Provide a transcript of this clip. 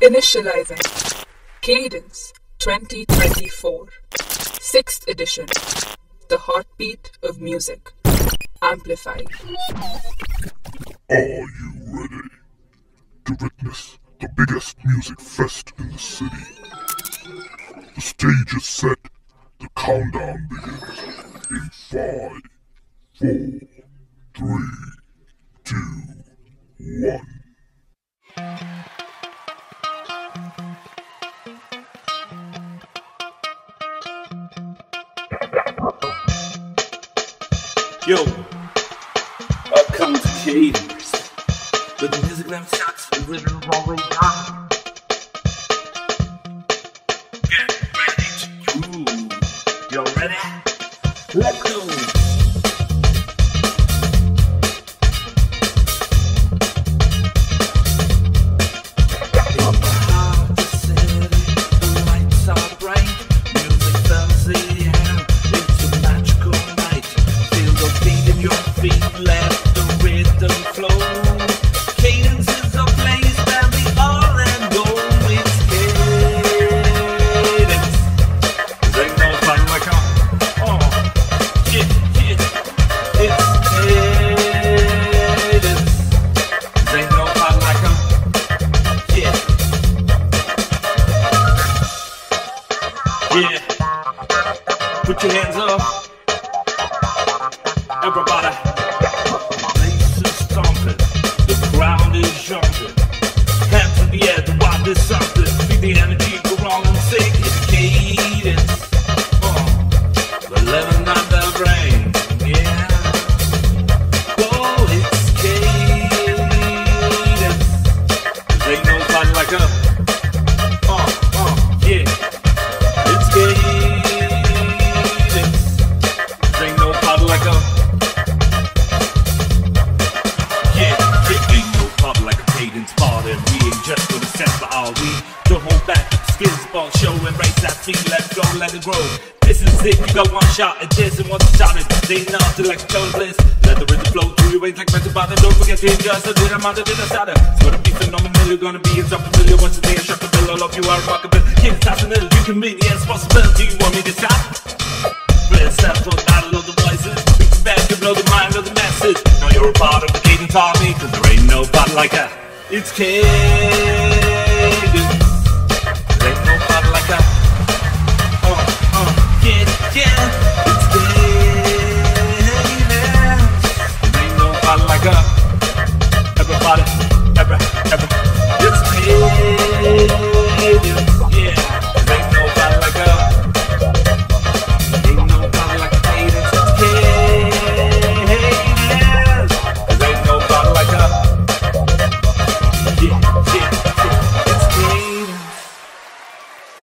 Initializing. Cadence 2024 6th edition. The Heartbeat of Music. Amplified. Are you ready to witness the biggest music fest in the city? The stage is set, the countdown begins. In five, four, three, two, one. Yo, up comes Cadence. With the music them shots, the rhythm always on. Get ready to groove. You ready? Let's go. Yeah. Put your hands up. Everybody. Bass is stomping. The ground is jumping. Hands in the air, the wild is something. Feel the energy go wrong and sing. It's feel, let go, let it grow. This is it, you got one shot at this and you shot it, they nothing like a bliss. Let the rhythm flow through your veins like metal bother. Don't forget to so did I'm out of the starter. It's gonna be phenomenal, you're gonna be unstoppable. Once a day, I shut the bill, all of you are remarkable. Stop the you can be the responsibility. You want me to stop? Steps on battle of the voices. Big back, you know the mind of the message. Now you're a part of the cadence army, cause there ain't nobody like that. It's cadence.